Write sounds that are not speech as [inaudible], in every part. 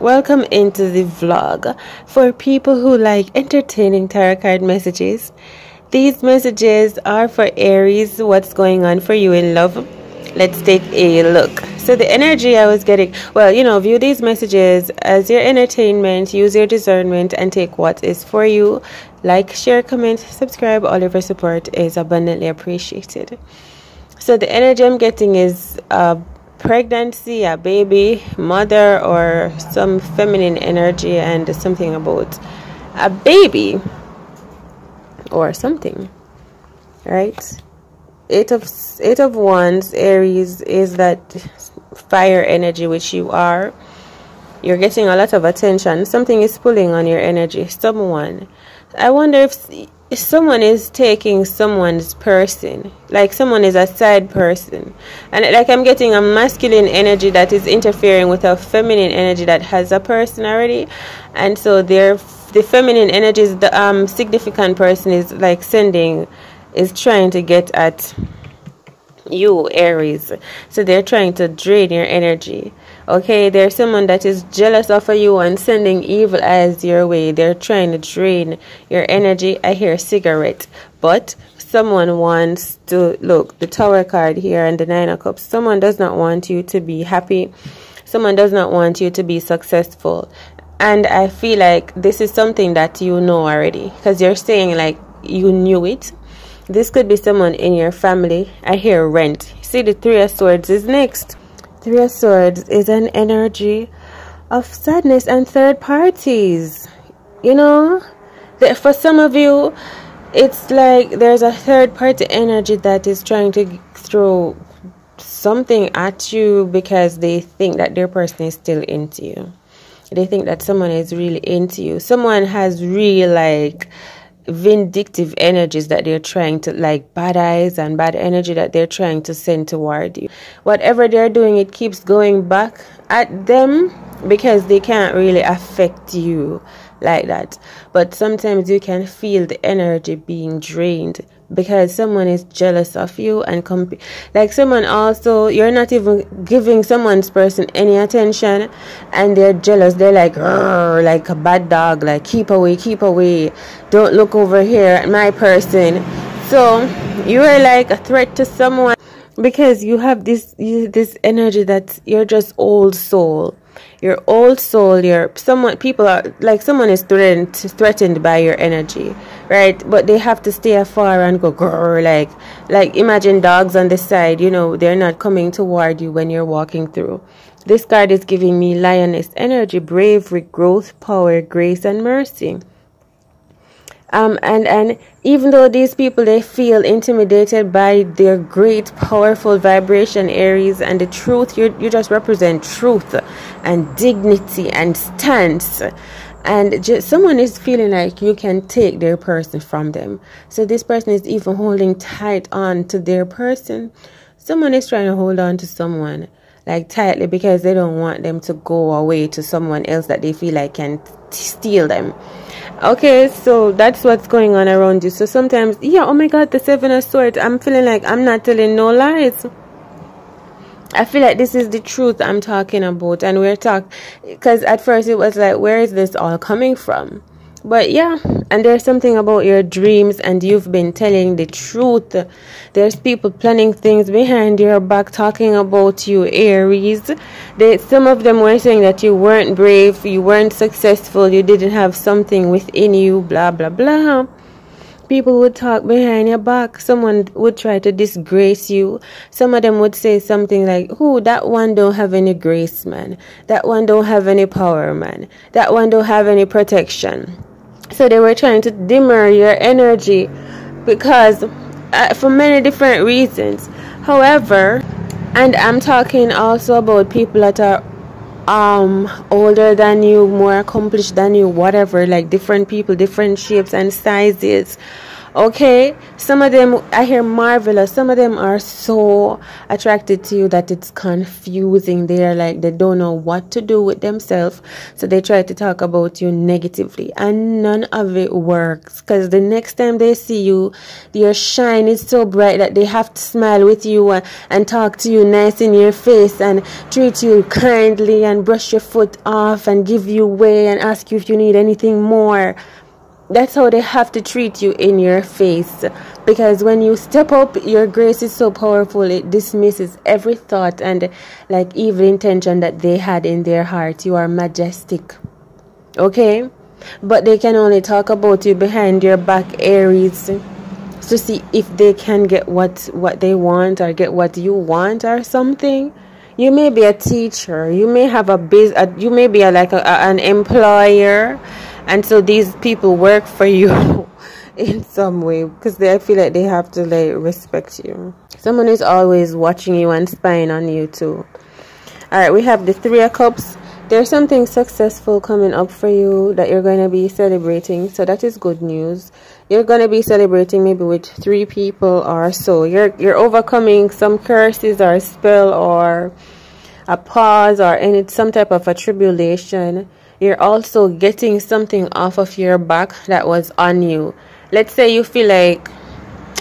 welcome into the vlog for people who like entertaining tarot card messages. These messages are for aries what's going on for you in love? Let's take a look. So the energy i was getting well you know view these messages as your entertainment use your discernment and take what is for you. Like share comment subscribe. All of your support is abundantly appreciated. So the energy i'm getting is a pregnancy a baby mother or some feminine energy and something about a baby or something right? Eight of eight of wands aries is that fire energy which you are. You're getting a lot of attention. Something is pulling on your energy someone. I wonder if, if someone is taking someone's person like someone is a side person and like i'm getting a masculine energy that is interfering with a feminine energy that has a person already and so the feminine energy is the um significant person is like sending is trying to get at you aries. So they're trying to drain your energy. Okay there's someone that is jealous of you and sending evil eyes your way. They're trying to drain your energy. I hear cigarette but someone wants to look the tower card here and the nine of cups someone does not want you to be happy. Someone does not want you to be successful. And i feel like this is something that you know already because you're saying like you knew it this could be someone in your family. I hear rent. See, the Three of Swords is next. Three of Swords is an energy of sadness and third parties. You know, for some of you, it's like there's a third party energy that is trying to throw something at you because they think that their person is still into you. They think that someone is really into you. Someone has really like vindictive energies that they're trying to like bad eyes and bad energy that they're trying to send toward you. Whatever they're doing it keeps going back at them because they can't really affect you like that. But sometimes you can feel the energy being drained because someone is jealous of you and comp- like someone also you're not even giving someone's person any attention and they're jealous. They're like like a bad dog like keep away keep away. Don't look over here at my person. So you are like a threat to someone because you have this this energy that you're just old soul. Your old soul your someone people are like someone is threatened threatened by your energy right? But they have to stay afar and go grrr, like like imagine dogs on the side you know they're not coming toward you when you're walking through. This card is giving me lioness energy bravery growth power grace and mercy. Um, and and even though these people they feel intimidated by their great powerful vibration aries and the truth you you just represent truth and dignity and stance and just someone is feeling like you can take their person from them. So this person is even holding tight on to their person. Someone is trying to hold on to someone like tightly because they don't want them to go away to someone else that they feel like can steal them. Okay so that's what's going on around you. So sometimes yeah oh my god the seven of swords. I'm feeling like i'm not telling no lies I feel like this is the truth I'm talking about, and we're talking because at first it was like, where is this all coming from? But yeah, and there's something about your dreams, and you've been telling the truth. There's people planning things behind your back, talking about you, Aries. They, some of them were saying that you weren't brave, you weren't successful, you didn't have something within you, blah blah blah. People would talk behind your back. Someone would try to disgrace you. Some of them would say something like, "Who that one don't have any grace, man. That one don't have any power, man. That one don't have any protection." So they were trying to dimmer your energy because uh, for many different reasons. However, and I'm talking also about people that are um older than you, more accomplished than you, whatever, like different people, different shapes and sizes. Okay, some of them I hear marvelous. Some of them are so attracted to you that it's confusing. They're like they don't know what to do with themselves, so they try to talk about you negatively, and none of it works. Because the next time they see you, your shine is so bright that they have to smile with you and, and talk to you nice in your face and treat you kindly and brush your foot off and give you way and ask you if you need anything more that's how they have to treat you in your face. Because when you step up your grace is so powerful it dismisses every thought and like evil intention that they had in their heart. You are majestic. Okay? But they can only talk about you behind your back aries to see if they can get what what they want or get what you want or something. You may be a teacher. You may have a biz you may be a, like a, a, an employer and so these people work for you [laughs] in some way because they feel like they have to like respect you. Someone is always watching you and spying on you too. All right we have the three of cups. There's something successful coming up for you that you're going to be celebrating so that is good news. You're going to be celebrating maybe with three people or so. You're you're overcoming some curses or a spell or a pause or any some type of a tribulation you're also getting something off of your back that was on you. Let's say you feel like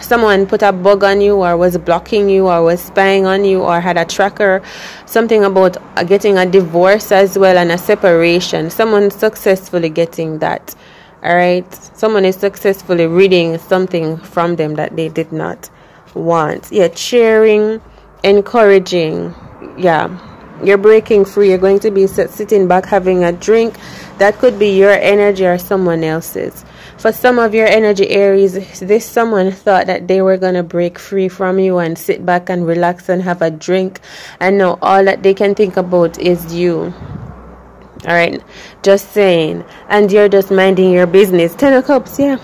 someone put a bug on you or was blocking you or was spying on you or had a tracker something about getting a divorce as well and a separation. Someone successfully getting that all right? Someone is successfully reading something from them that they did not want. Yeah cheering encouraging. Yeah you're breaking free. You're going to be sitting back having a drink. That could be your energy or someone else's. For some of your energy aries this someone thought that they were going to break free from you and sit back and relax and have a drink. And now all that they can think about is you. All right? Just saying. And you're just minding your business. Ten of cups yeah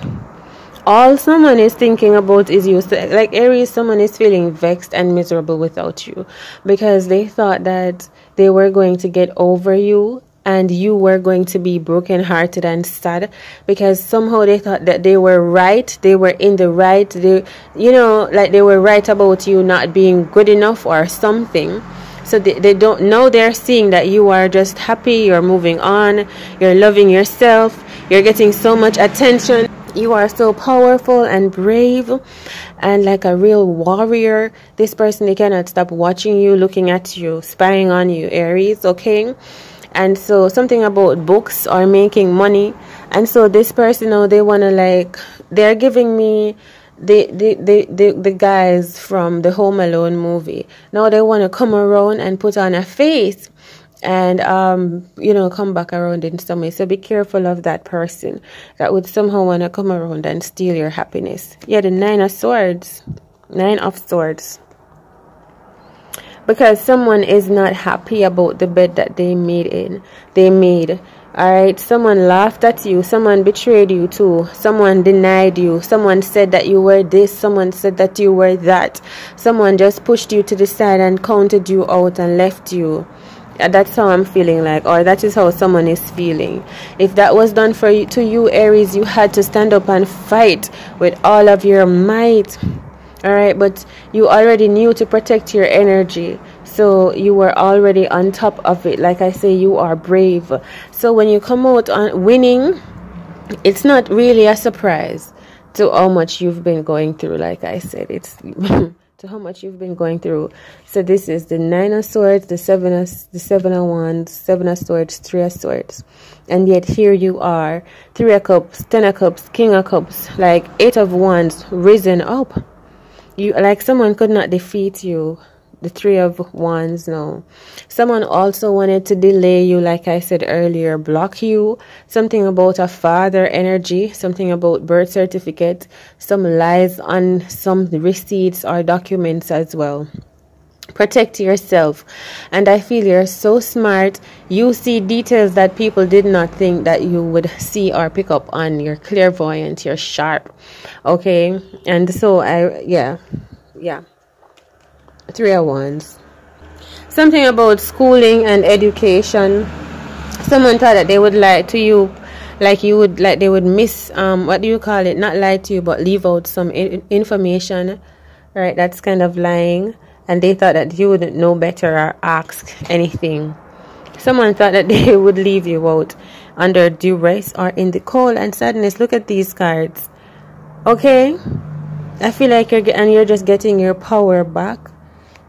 all someone is thinking about is you. Like aries someone is feeling vexed and miserable without you because they thought that they were going to get over you and you were going to be brokenhearted and sad because somehow they thought that they were right they were in the right they you know like they were right about you not being good enough or something. So they, they don't know they're seeing that you are just happy you're moving on you're loving yourself you're getting so much attention you are so powerful and brave and like a real warrior. This person, they cannot stop watching you, looking at you, spying on you, Aries, okay? And so something about books or making money. And so this person, you know, they want to like, they're giving me the, the, the, the, the guys from the Home Alone movie. Now they want to come around and put on a face and um, you know come back around in some way. So be careful of that person that would somehow want to come around and steal your happiness. Yeah the nine of swords. Nine of swords. Because someone is not happy about the bed that they made in. They made all right someone laughed at you. Someone betrayed you too. Someone denied you. Someone said that you were this. Someone said that you were that. Someone just pushed you to the side and counted you out and left you Uh, that's how I'm feeling like or that is how someone is feeling. If that was done for you to you Aries you had to stand up and fight with all of your might. All right but you already knew to protect your energy so you were already on top of it. Like I say you are brave. So when you come out on winning it's not really a surprise to how much you've been going through like I said. It's [laughs] to how much you've been going through. So this is the nine of swords, the seven of the seven of wands, seven of swords, three of swords. And yet here you are, three of cups, ten of cups, king of cups, like eight of wands risen up. You like someone could not defeat you the three of wands no. Someone also wanted to delay you like i said earlier block you. Something about a father energy something about birth certificate some lies on some receipts or documents as well. Protect yourself. And i feel you're so smart. You see details that people did not think that you would see or pick up on. You're clairvoyant you're sharp. Okay? And so i yeah. Yeah three of wands something about schooling and education. Someone thought that they would lie to you like you would like they would miss um what do you call it? Not lie to you but leave out some in- information right? That's kind of lying. And they thought that you wouldn't know better or ask anything. Someone thought that [laughs] they would leave you out under duress or in the cold and sadness. Look at these cards. Okay? I feel like you're and you're just getting your power back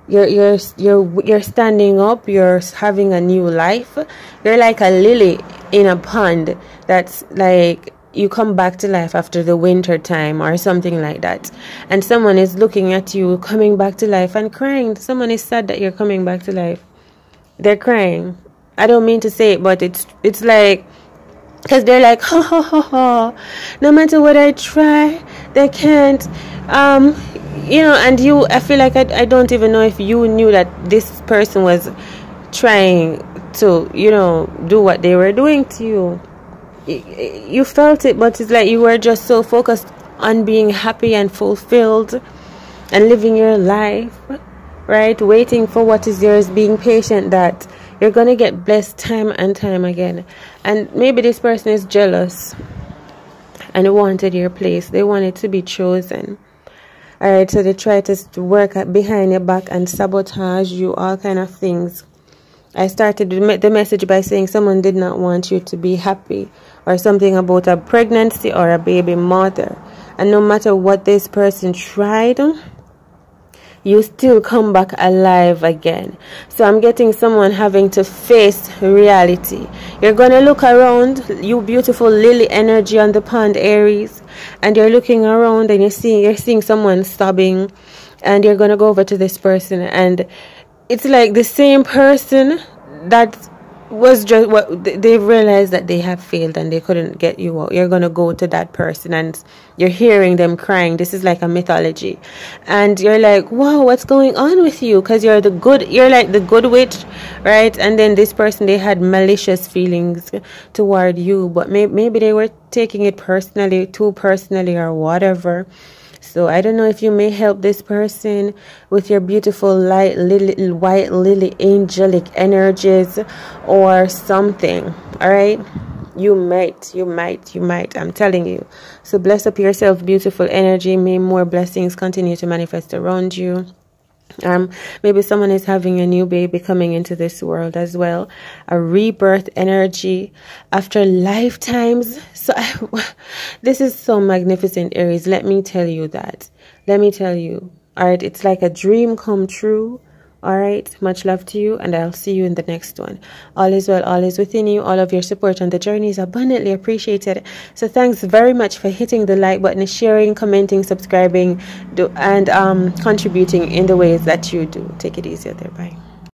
you're you're you're you're standing up you're having a new life. You're like a lily in a pond that's like you come back to life after the winter time or something like that. And someone is looking at you coming back to life and crying. Someone is sad that you're coming back to life. They're crying. I don't mean to say it but it's it's like because they're like [laughs] ha ha ha ha. No matter what i try they can't um you know and you i feel like I, I don't even know if you knew that this person was trying to you know do what they were doing to you. You felt it but it's like you were just so focused on being happy and fulfilled and living your life right? Waiting for what is yours being patient that you're going to get blessed time and time again. And maybe this person is jealous and wanted your place. They wanted to be chosen all right so they try to work behind your back and sabotage you all kind of things. I started the message by saying someone did not want you to be happy or something about a pregnancy or a baby mother. And no matter what this person tried you still come back alive again. So I'm getting someone having to face reality. You're going to look around, you beautiful lily energy on the pond Aries, and you're looking around and you're seeing you're seeing someone sobbing and you're going to go over to this person and it's like the same person that was just what they realized that they have failed and they couldn't get you out. You're gonna go to that person and you're hearing them crying. This is like a mythology, and you're like, "Wow, what's going on with you?" Because you're the good, you're like the good witch, right? And then this person they had malicious feelings toward you, but maybe maybe they were taking it personally, too personally, or whatever so I don't know if you may help this person with your beautiful light lily, white lily angelic energies or something. All right. You might, you might, you might. I'm telling you. So bless up yourself, beautiful energy. May more blessings continue to manifest around you. Um, maybe someone is having a new baby coming into this world as well, a rebirth energy after lifetimes. So, [laughs] I, this is so magnificent, Aries. Let me tell you that. Let me tell you. All right, it's like a dream come true. All right, much love to you, and I'll see you in the next one. All is well, all is within you. All of your support on the journey is abundantly appreciated. So, thanks very much for hitting the like button, sharing, commenting, subscribing, do, and um, contributing in the ways that you do. Take it easy there. Bye.